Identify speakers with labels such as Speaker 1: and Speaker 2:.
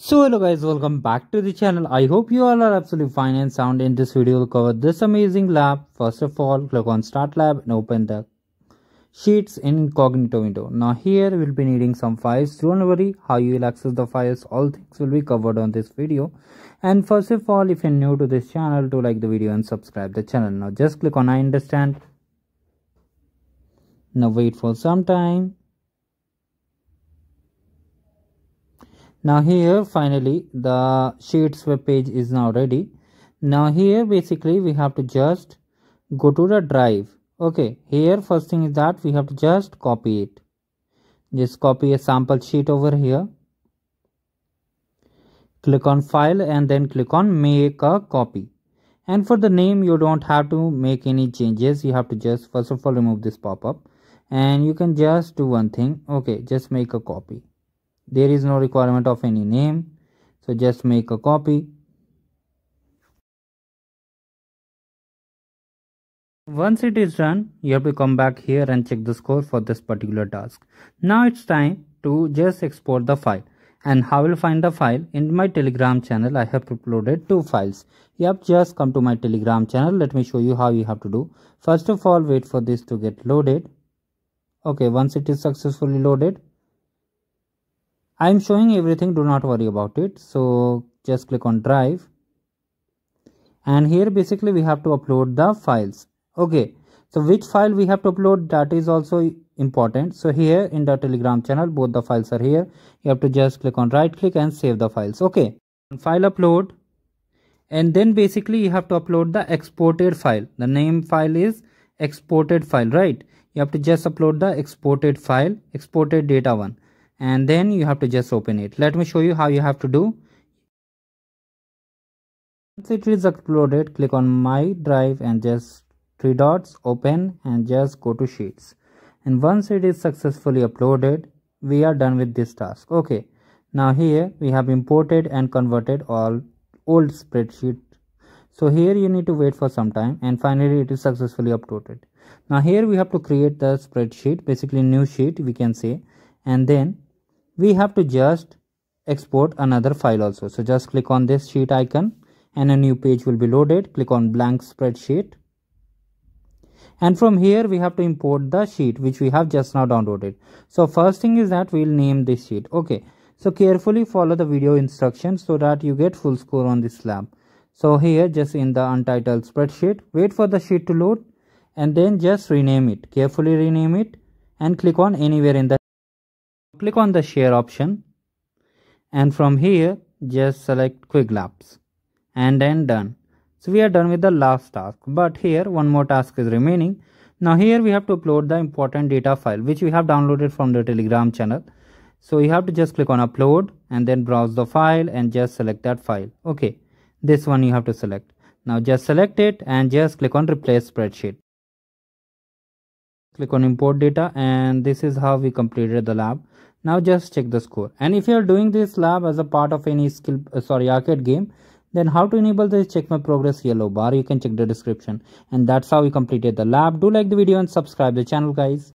Speaker 1: So hello guys welcome back to the channel. I hope you all are absolutely fine and sound. In this video we'll cover this amazing lab. First of all click on start lab and open the sheets in incognito window. Now here we'll be needing some files. Don't worry how you will access the files. All things will be covered on this video. And first of all if you're new to this channel do like the video and subscribe the channel. Now just click on I understand. Now wait for some time now here finally the sheets web page is now ready. Now here basically we have to just go to the drive. Okay here first thing is that we have to just copy it. Just copy a sample sheet over here. Click on file and then click on make a copy. And for the name you don't have to make any changes. You have to just first of all remove this pop-up. And you can just do one thing. Okay just make a copy there is no requirement of any name. So just make a copy. Once it is done you have to come back here and check the score for this particular task. Now it's time to just export the file. And how will find the file? In my telegram channel i have uploaded two files. You have just come to my telegram channel. Let me show you how you have to do. First of all wait for this to get loaded. Okay once it is successfully loaded I am showing everything do not worry about it. So just click on drive. And here basically we have to upload the files. Okay so which file we have to upload? That is also important. So here in the telegram channel both the files are here. You have to just click on right click and save the files. Okay file upload. And then basically you have to upload the exported file. The name file is exported file right? You have to just upload the exported file exported data one and then you have to just open it. Let me show you how you have to do. Once it is uploaded click on my drive and just three dots open and just go to sheets. And once it is successfully uploaded we are done with this task. Okay. Now here we have imported and converted all old spreadsheet. So here you need to wait for some time and finally it is successfully uploaded. Now here we have to create the spreadsheet basically new sheet we can say. And then we have to just export another file also. So just click on this sheet icon and a new page will be loaded. Click on blank spreadsheet. And from here we have to import the sheet which we have just now downloaded. So first thing is that we'll name this sheet. Okay. So carefully follow the video instructions so that you get full score on this lab. So here just in the untitled spreadsheet wait for the sheet to load and then just rename it. Carefully rename it and click on anywhere in the click on the share option and from here just select Qwiklabs and then done. So we are done with the last task but here one more task is remaining. Now here we have to upload the important data file which we have downloaded from the telegram channel. So you have to just click on upload and then browse the file and just select that file. Okay this one you have to select. Now just select it and just click on replace spreadsheet click on import data and this is how we completed the lab. Now just check the score. And if you are doing this lab as a part of any skill uh, sorry arcade game then how to enable this check my progress yellow bar? You can check the description. And that's how we completed the lab. Do like the video and subscribe the channel guys